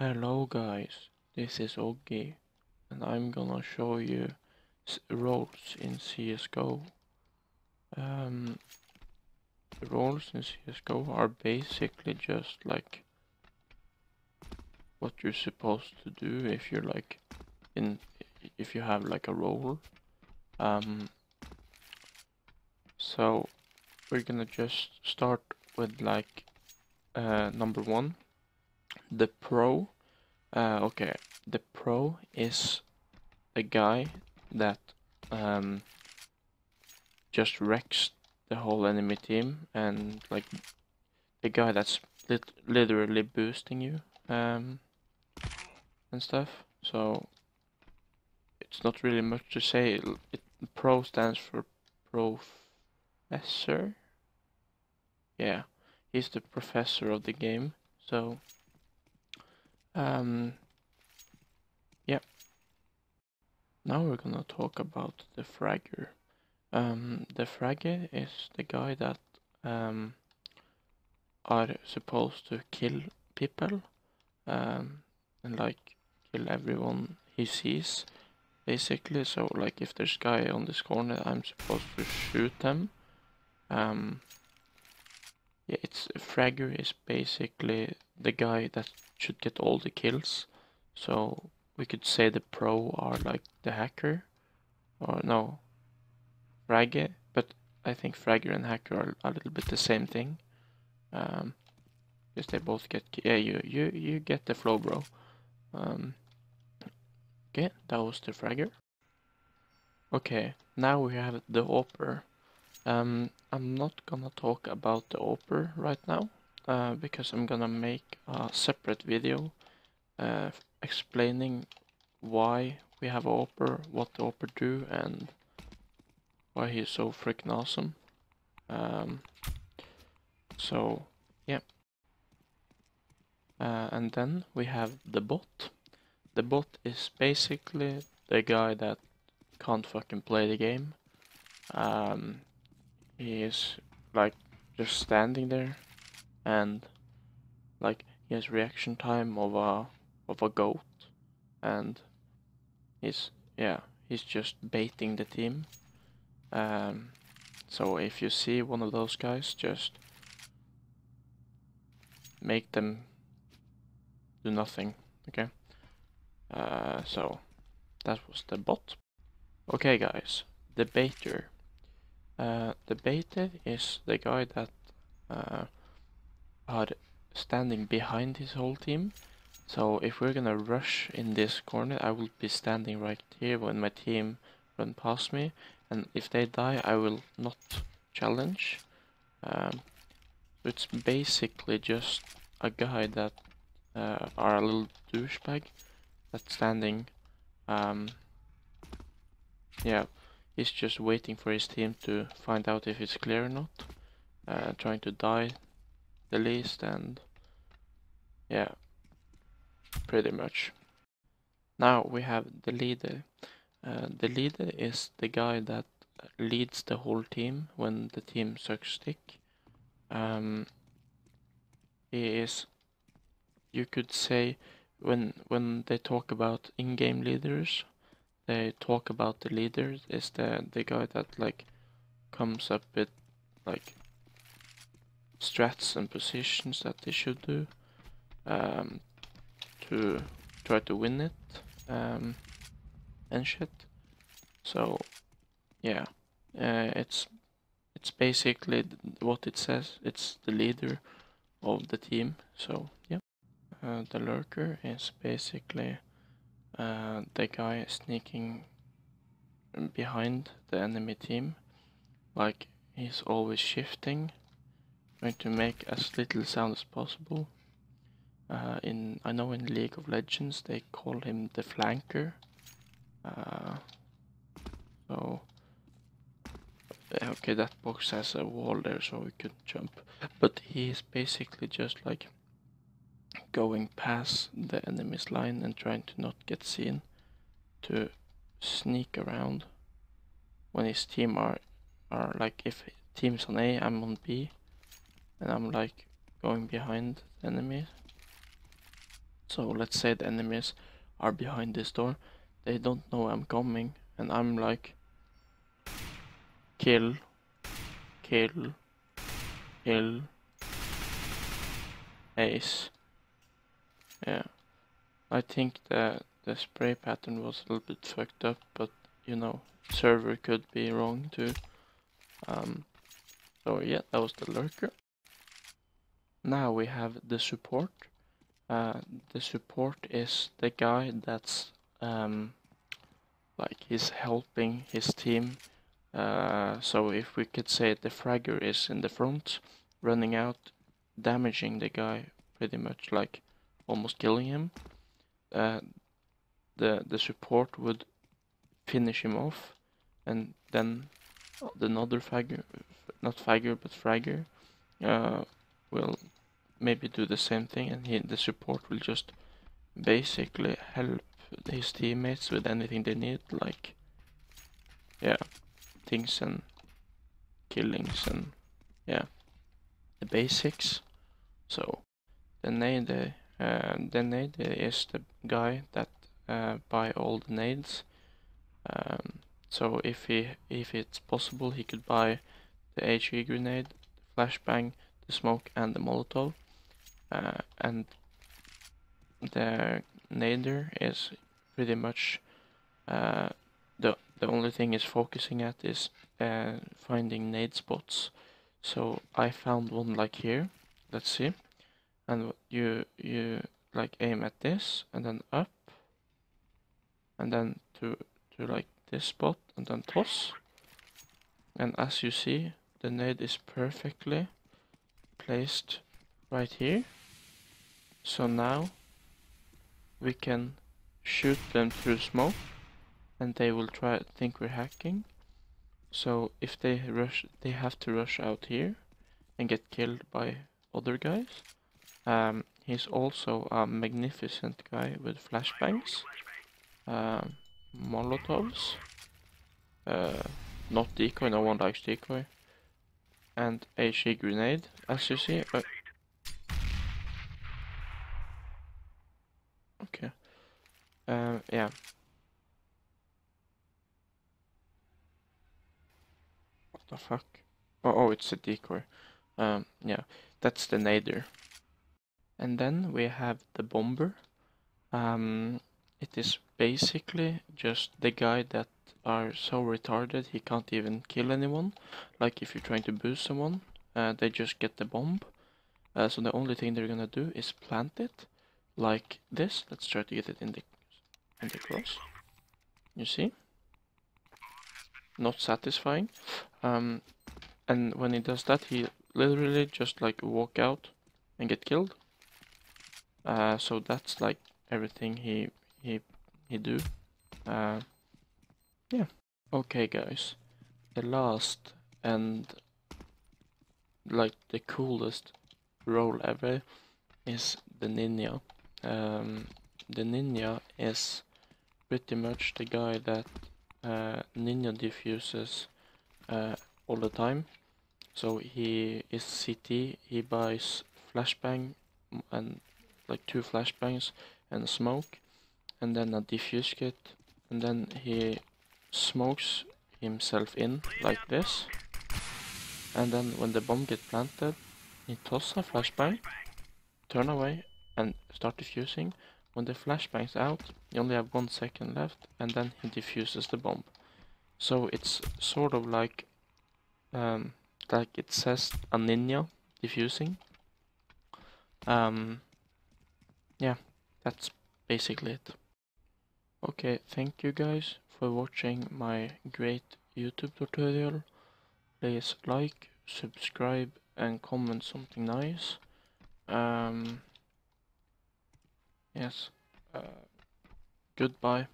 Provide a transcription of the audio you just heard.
Hello guys, this is Oggy and I'm gonna show you roles in CSGO. Um, the roles in CSGO are basically just like what you're supposed to do if you're like in if you have like a role. Um, so we're gonna just start with like uh, number one, the pro. Uh, okay, the pro is a guy that um, just wrecks the whole enemy team and like the guy that's lit literally boosting you um, and stuff. So it's not really much to say. It, pro stands for professor. Yeah, he's the professor of the game. So um, yeah. Now we're gonna talk about the fragger. Um, the fragger is the guy that um, are supposed to kill people um, and like kill everyone he sees basically so like if there's guy on this corner I'm supposed to shoot them um, yeah it's fragger is basically the guy that should get all the kills. So we could say the pro are like the hacker. Or no. Fragger but I think fragger and hacker are a little bit the same thing. Um, because they both get yeah you you you get the flow bro. Um, Okay, that was the fragger. Okay, now we have the AWPer. Um, I'm not gonna talk about the AWPer right now, uh, because I'm gonna make a separate video uh, explaining why we have AWPer, what the AWPer do, and why he's so freaking awesome. Um, so, yeah. Uh, and then we have the bot the bot is basically the guy that can't fucking play the game. Um, he is like just standing there and like he has reaction time of a of a goat and he's yeah he's just baiting the team um, so if you see one of those guys just make them do nothing okay uh, so that was the bot. Okay guys, the baiter. Uh, the baiter is the guy that uh, are standing behind his whole team. So if we're gonna rush in this corner, I will be standing right here when my team run past me. And if they die, I will not challenge. Um, it's basically just a guy that uh, are a little douchebag that's standing. Um, yeah, he's just waiting for his team to find out if it's clear or not. Uh, trying to die the least and yeah, pretty much. Now we have the leader. Uh, the leader is the guy that leads the whole team when the team sucks stick. Um, he is, you could say, when when they talk about in-game leaders, they talk about the leader is the the guy that like comes up with like strats and positions that they should do um, to try to win it um, and shit. So yeah, uh, it's it's basically what it says. It's the leader of the team. So yeah. Uh, the lurker is basically uh, the guy sneaking behind the enemy team. Like he's always shifting, trying to make as little sound as possible. Uh, in I know in League of Legends they call him the flanker. Uh, so okay, that box has a wall there, so we could jump. But he's basically just like going past the enemy's line and trying to not get seen to sneak around when his team are are like if team's on A I'm on B and I'm like going behind the enemy So let's say the enemies are behind this door. They don't know I'm coming, and I'm like, kill, kill, kill, ace. Yeah, I think the the spray pattern was a little bit fucked up, but you know, server could be wrong too. Um, so yeah, that was the lurker. Now we have the support. Uh, the support is the guy that's um, like he's helping his team. Uh, so if we could say the fragger is in the front, running out, damaging the guy pretty much like almost killing him. Uh, the the support would finish him off, and then the another fragger, not fragger but fragger, uh, will maybe do the same thing, and he, the support will just basically help his teammates with anything they need, like yeah, things and killings and yeah, the basics. So the nade, uh, the nade is the guy that uh, buy all the nades. Um, so if he if it's possible, he could buy the HE grenade, the flashbang, the smoke, and the molotov. Uh, and the nader is pretty much uh, the the only thing is focusing at is uh, finding nade spots. So I found one like here. Let's see, and you you like aim at this and then up, and then to to like this spot and then toss. And as you see, the nade is perfectly placed right here. So now we can shoot them through smoke and they will try think we're hacking. So if they rush, they have to rush out here and get killed by other guys. Um, he's also a magnificent guy with flashbangs, um, molotovs, uh, not decoy, no one likes decoy, and a HE grenade, as you see. Uh, Okay. Uh, yeah. What the fuck? Oh, oh, it's a decoy. Um, yeah, that's the nader. And then we have the bomber. Um, it is basically just the guy that are so retarded he can't even kill anyone. Like if you're trying to boost someone, uh, they just get the bomb. Uh, so the only thing they're gonna do is plant it like this. Let's try to get it in the in the cross. You see? Not satisfying. Um, and when he does that, he literally just like walk out and get killed. Uh, so that's like everything he he he do. Uh, yeah. Okay, guys. The last and like the coolest role ever is the ninja. Um, the ninja is pretty much the guy that uh, ninja diffuses uh, all the time. So he is CT, he buys flashbang and like two flashbangs and smoke and then a diffuse kit and then he smokes himself in like this and then when the bomb gets planted he tosses a flashbang turn away and start diffusing. When the flashbang's out, you only have one second left, and then he diffuses the bomb. So it's sort of like, um, like it says a ninja diffusing. Um, yeah, that's basically it. Okay, thank you guys for watching my great YouTube tutorial. Please like, subscribe, and comment something nice. Um, Yes. Uh, goodbye.